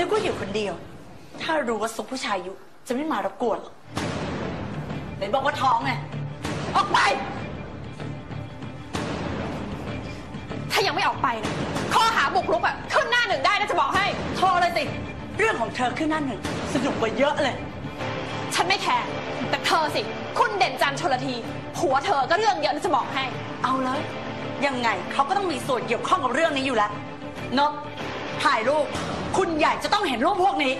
นึกว่าอยู่คนเดียว ถ้ารู้ว่าซุปผู้ชายอยู่ จะไม่มารบกวนหรอกไหนบอกว่าท้องไงออกไป ถ้ายังไม่ออกไปนะข้อหาบุกรุกอะขึ้นหน้าหนึ่งได้นะจะบอกให้ โทรเลยสิเรื่องของเธอขึ้นหน้าหนึ่งสนุกกว่าเยอะเลย ฉันไม่แคร์แต่เธอสิ คุณเด่นจันทร์ชลทีผัวเธอก็เรื่องเยอะนะจะบอกให้ เอาเลย ยังไงเขาก็ต้องมีส่วนเกี่ยวข้องกับเรื่องนี้อยู่แล้วนก ถ่ายรูป คุณใหญ่จะต้องเห็นรูปพวกนี้